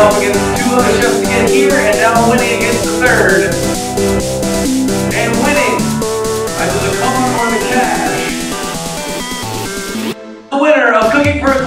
off against two other chefs to get here, and now winning against the third. And winning I was a car for the cash. The winner of Cooking for a